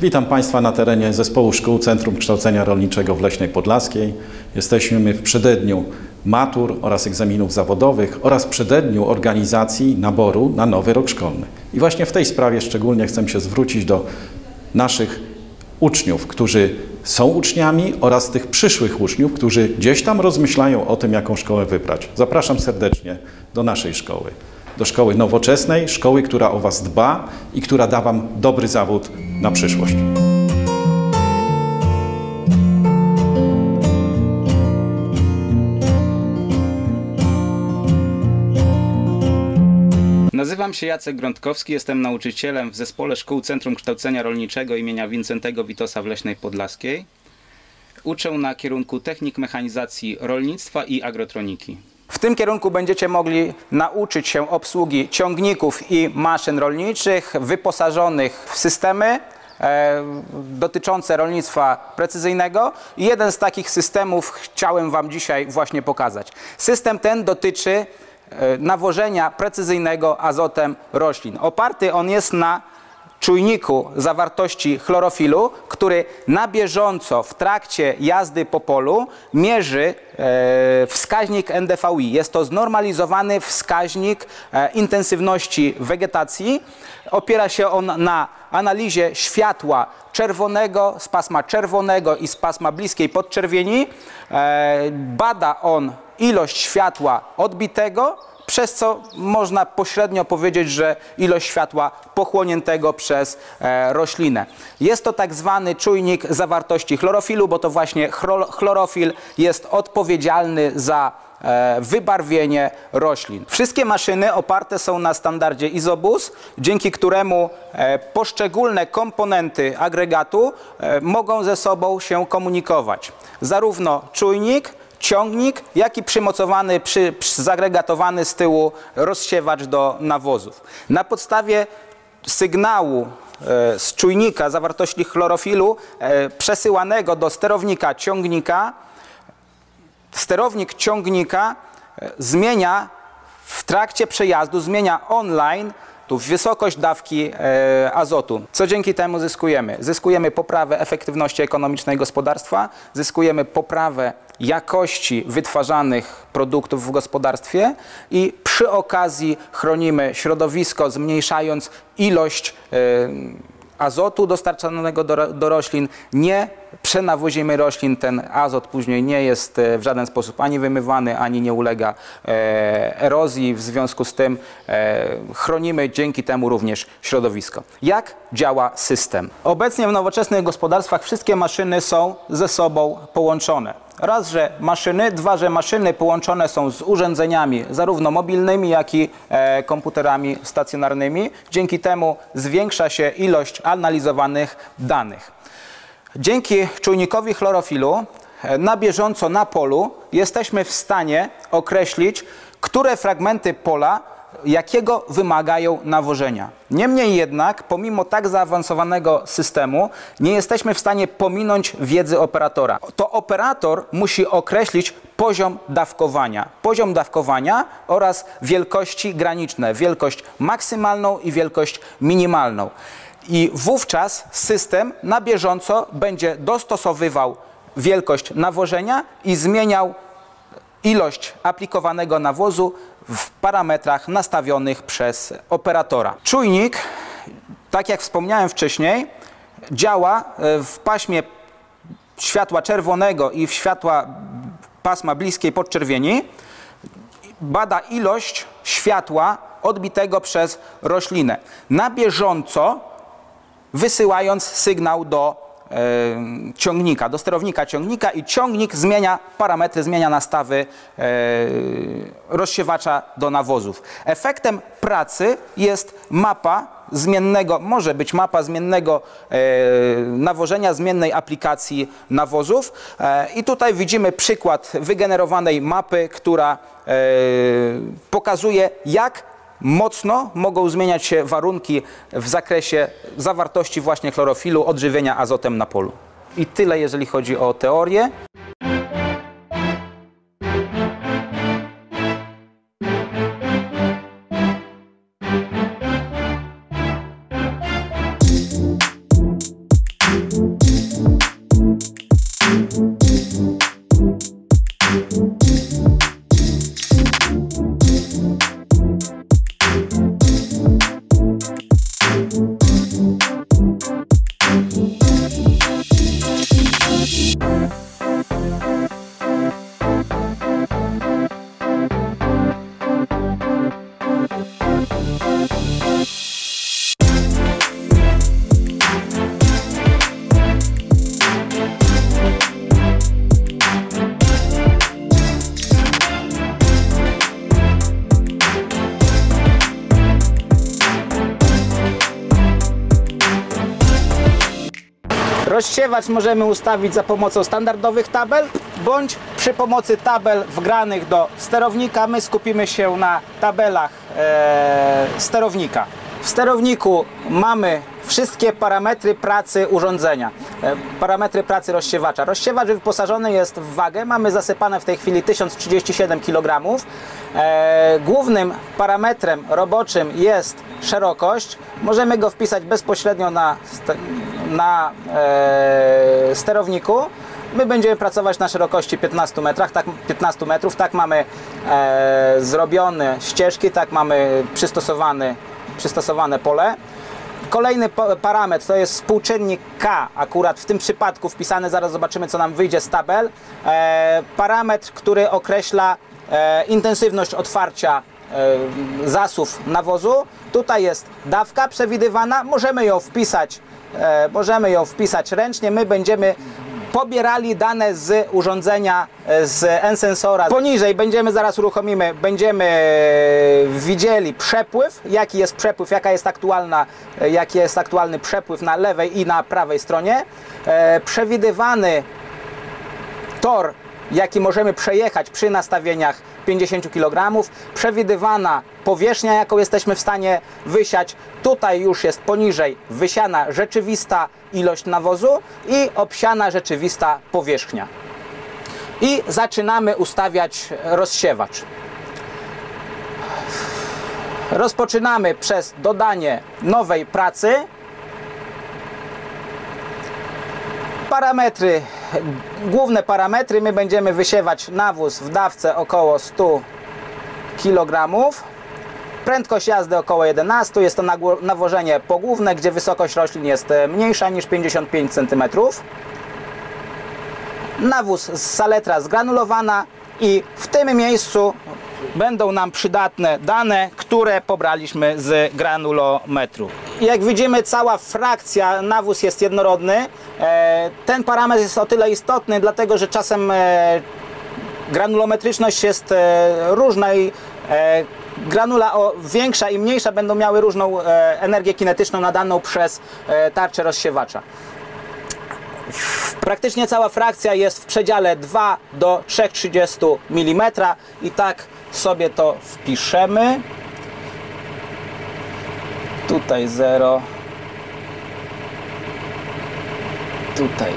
Witam Państwa na terenie Zespołu Szkół Centrum Kształcenia Rolniczego w Leśnej Podlaskiej. Jesteśmy w przededniu matur oraz egzaminów zawodowych oraz przededniu organizacji naboru na nowy rok szkolny. I właśnie w tej sprawie szczególnie chcę się zwrócić do naszych uczniów, którzy są uczniami oraz tych przyszłych uczniów, którzy gdzieś tam rozmyślają o tym, jaką szkołę wybrać. Zapraszam serdecznie do naszej szkoły. Do szkoły nowoczesnej, szkoły, która o Was dba i która da Wam dobry zawód na przyszłość. Nazywam się Jacek Grądkowski, jestem nauczycielem w Zespole Szkół Centrum Kształcenia Rolniczego imienia Wincentego Witosa w Leśnej Podlaskiej. Uczę na kierunku technik mechanizacji rolnictwa i agrotroniki. W tym kierunku będziecie mogli nauczyć się obsługi ciągników i maszyn rolniczych wyposażonych w systemy e, dotyczące rolnictwa precyzyjnego. Jeden z takich systemów chciałem Wam dzisiaj właśnie pokazać. System ten dotyczy e, nawożenia precyzyjnego azotem roślin. Oparty on jest na czujniku zawartości chlorofilu, który na bieżąco w trakcie jazdy po polu mierzy e, wskaźnik NDVI. Jest to znormalizowany wskaźnik e, intensywności wegetacji. Opiera się on na analizie światła czerwonego, z pasma czerwonego i z pasma bliskiej podczerwieni. E, bada on ilość światła odbitego przez co można pośrednio powiedzieć, że ilość światła pochłoniętego przez e, roślinę. Jest to tak zwany czujnik zawartości chlorofilu, bo to właśnie chlorofil jest odpowiedzialny za e, wybarwienie roślin. Wszystkie maszyny oparte są na standardzie Isobus, dzięki któremu e, poszczególne komponenty agregatu mogą ze sobą się komunikować. Zarówno czujnik, ciągnik, jak i przymocowany, przy, zagregatowany z tyłu rozsiewacz do nawozów. Na podstawie sygnału e, z czujnika zawartości chlorofilu e, przesyłanego do sterownika ciągnika, sterownik ciągnika e, zmienia w trakcie przejazdu, zmienia online tu wysokość dawki e, azotu. Co dzięki temu zyskujemy? Zyskujemy poprawę efektywności ekonomicznej gospodarstwa, zyskujemy poprawę jakości wytwarzanych produktów w gospodarstwie i przy okazji chronimy środowisko, zmniejszając ilość e, azotu dostarczanego do, roślin, nie przenawozimy roślin, ten azot później nie jest e, w żaden sposób ani wymywany, ani nie ulega e, erozji. W związku z tym chronimy dzięki temu również środowisko. Jak działa system? Obecnie w nowoczesnych gospodarstwach wszystkie maszyny są ze sobą połączone. Raz, że maszyny, dwa, że maszyny połączone są z urządzeniami zarówno mobilnymi, jak i e, komputerami stacjonarnymi. Dzięki temu zwiększa się ilość analizowanych danych. Dzięki czujnikowi chlorofilu e, na bieżąco na polu jesteśmy w stanie określić, które fragmenty pola jakiego wymagają nawożenia. Niemniej jednak, pomimo tak zaawansowanego systemu, nie jesteśmy w stanie pominąć wiedzy operatora. To operator musi określić poziom dawkowania. Poziom dawkowania oraz wielkości graniczne, wielkość maksymalną i wielkość minimalną. I wówczas system na bieżąco będzie dostosowywał wielkość nawożenia i zmieniał ilość aplikowanego nawozu w parametrach nastawionych przez operatora. Czujnik, tak jak wspomniałem wcześniej, działa e, w paśmie światła czerwonego i w światła pasma bliskiej podczerwieni. Bada ilość światła odbitego przez roślinę. Na bieżąco wysyłając sygnał do ciągnika, do sterownika ciągnika i ciągnik zmienia parametry, zmienia nastawy e, rozsiewacza do nawozów. Efektem pracy jest mapa zmiennego, może być mapa zmiennego e, nawożenia, zmiennej aplikacji nawozów. E, I tutaj widzimy przykład wygenerowanej mapy, która pokazuje, jak mocno mogą zmieniać się warunki w zakresie zawartości właśnie chlorofilu, odżywienia azotem na polu. I tyle, jeżeli chodzi o teorię. Rozsiewacz możemy ustawić za pomocą standardowych tabel, bądź przy pomocy tabel wgranych do sterownika. My skupimy się na tabelach e, sterownika. W sterowniku mamy wszystkie parametry pracy urządzenia, e, parametry pracy rozsiewacza. Rozsiewacz wyposażony jest w wagę, mamy zasypane w tej chwili 1037 kg. E, głównym parametrem roboczym jest szerokość. Możemy go wpisać bezpośrednio na, na e, sterowniku. My będziemy pracować na szerokości 15 metrach, tak, 15 metrów, tak mamy e, zrobione ścieżki, tak mamy przystosowany, przystosowane pole. Kolejny pa- parametr to jest współczynnik K, akurat w tym przypadku wpisany, zaraz zobaczymy co nam wyjdzie z tabel. E, parametr, który określa e, intensywność otwarcia e, zasów nawozu. Tutaj jest dawka przewidywana, możemy ją wpisać, e, możemy ją wpisać ręcznie, my będziemy pobierali dane z urządzenia e, z N-sensora. Poniżej będziemy zaraz uruchomimy, będziemy e, widzieli przepływ, jaki jest przepływ, jaka jest aktualna, e, jaki jest aktualny przepływ na lewej i na prawej stronie. Przewidywany tor, jaki możemy przejechać przy nastawieniach 50 kg, przewidywana powierzchnia, jaką jesteśmy w stanie wysiać. Tutaj już jest poniżej wysiana rzeczywista ilość nawozu i obsiana rzeczywista powierzchnia. I zaczynamy ustawiać rozsiewacz. Rozpoczynamy przez dodanie nowej pracy. Parametry, główne parametry, my będziemy wysiewać nawóz w dawce około 100 kg. Prędkość jazdy około 11, jest to nawożenie pogłówne, gdzie wysokość roślin jest e, mniejsza niż 55 cm. Nawóz z saletra zgranulowana i w tym miejscu będą nam przydatne dane, które pobraliśmy z granulometru. Jak widzimy, cała frakcja nawóz jest jednorodny. E, Ten parametr jest o tyle istotny, dlatego że czasem e, granulometryczność jest e, różna i granula o większa i mniejsza będą miały różną energię kinetyczną nadaną przez tarczę rozsiewacza. Praktycznie cała frakcja jest w przedziale 2 do 3,30 mm i tak sobie to wpiszemy. Tutaj 0. Tutaj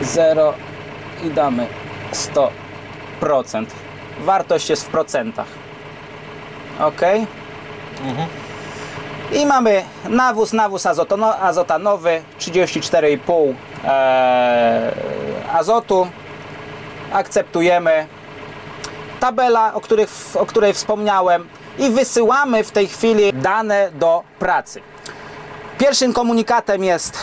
0 i damy 100%. Wartość jest w procentach. Ok. I mamy nawóz, nawóz azotono, azotanowy 34,5 e, azotu. Akceptujemy. Tabela, o, których, o której wspomniałem i wysyłamy w tej chwili dane do pracy. Pierwszym komunikatem jest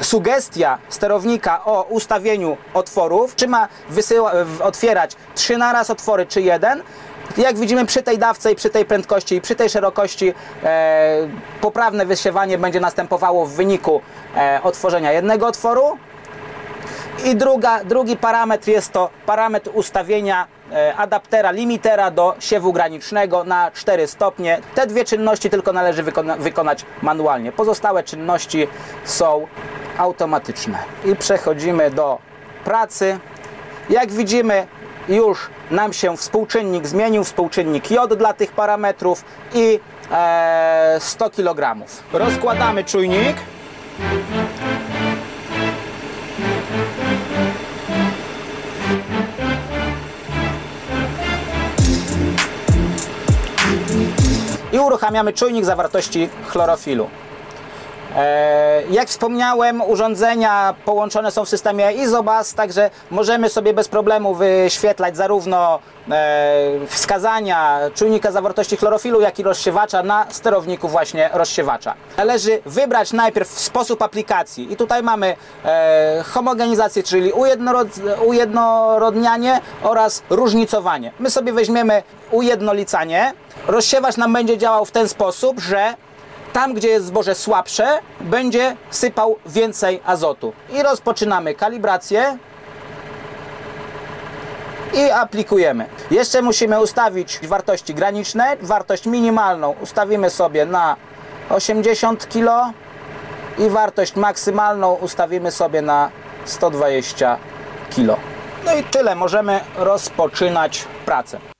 sugestia sterownika o ustawieniu otworów, czy ma wysyła, otwierać trzy naraz otwory, czy jeden. Jak widzimy przy tej dawce i przy tej prędkości i przy tej szerokości e, poprawne wysiewanie będzie następowało w wyniku e, otworzenia jednego otworu. I druga, drugi parametr jest to parametr ustawienia e, adaptera, limitera do siewu granicznego na 4 stopnie. Te dwie czynności tylko należy wykona wykonać manualnie. Pozostałe czynności są automatyczne. I przechodzimy do pracy. Jak widzimy, już nam się współczynnik zmienił, współczynnik J dla tych parametrów i e, 100 kg. Rozkładamy czujnik. Uruchamiamy czujnik zawartości chlorofilu. E, Jak wspomniałem, urządzenia połączone są w systemie Isobus, także możemy sobie bez problemu wyświetlać zarówno e, wskazania czujnika zawartości chlorofilu, jak i rozsiewacza na sterowniku właśnie rozsiewacza. Należy wybrać najpierw sposób aplikacji i tutaj mamy e, homogenizację, czyli ujednorod, ujednorodnianie oraz różnicowanie. My sobie weźmiemy ujednolicanie. Rozsiewacz nam będzie działał w ten sposób, że tam, gdzie jest zboże słabsze, będzie sypał więcej azotu. I rozpoczynamy kalibrację i aplikujemy. Jeszcze musimy ustawić wartości graniczne. Wartość minimalną ustawimy sobie na 80 kg. i wartość maksymalną ustawimy sobie na 120 kg. No i tyle, możemy rozpoczynać pracę.